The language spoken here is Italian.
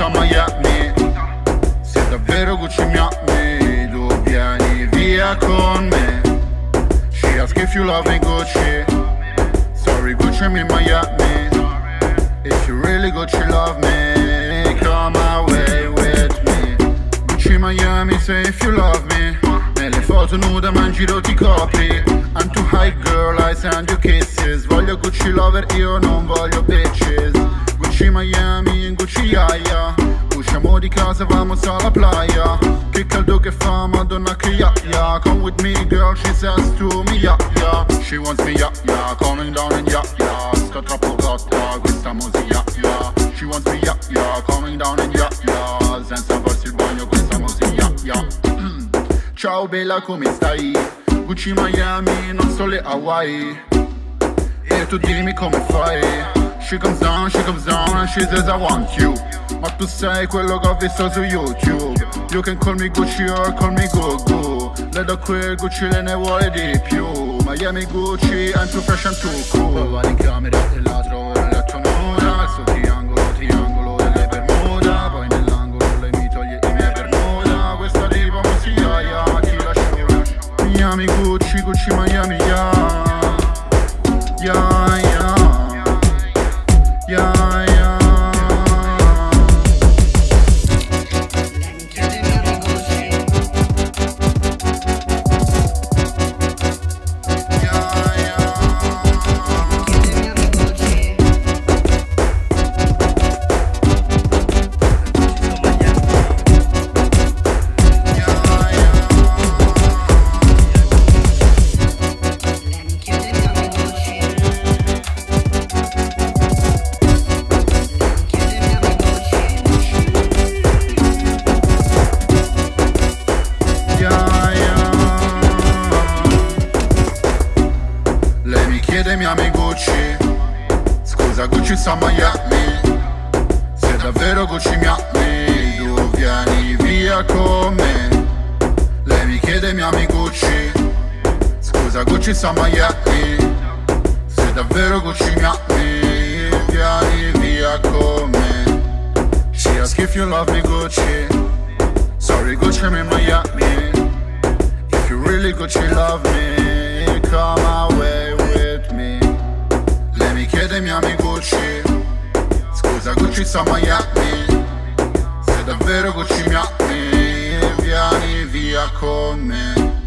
sta a Miami. Se davvero Gucci mi ami Tu vieni via con me. She ask if you love me Gucci. Sorry Gucci I'm in Miami. If you really Gucci love me Come away with me. Gucci Miami say if you love me. Nelle foto nuda ma in giro ti copri. I'm too high girl I send you kisses. Voglio Gucci lover io non voglio Gucci Yaya Usciamo di casa, vamos alla playa. Che caldo che fa, madonna che ya ya Come with me girl, she says to me ya ya She wants me ya ya, coming down in ya ya Sto troppo cotta, questa musica ya She wants me ya ya, coming down in ya ya Senza farsi il bagno, questa musica ya Ciao bella come stai? Gucci Miami, non so le Hawaii. E tu dimmi come fai She comes down, she comes down and she says I want you. Ma tu sei quello che ho visto su YouTube. You can call me Gucci or call me Gugu. Lei da qui Gucci lei ne vuole di più. Miami Gucci, I'm too fresh, I'm too cool. Poi va in camera e la trovo nel letto nuda Il triangolo, triangolo e lei Bermuda. Poi nell'angolo lei mi toglie i miei Bermuda. Questa diva musica, ya, chi la sciura Miami Gucci, Gucci Miami, ya Ya, ya Gucci sta Miami. Se davvero Gucci mi ami Tu vieni via con me. Lei mi chiede mi ami Gucci. Scusa Gucci sta Miami. Se davvero Gucci mi ami Vieni via con me. She ask if you love me Gucci. Sorry Gucci I'm in Miami. If you really Gucci love me Come away with me. Lei mi chiede mi ami Gucci Gucci Scusa Gucci sta Miami. Sei davvero Gucci mi eh, vieni via con me.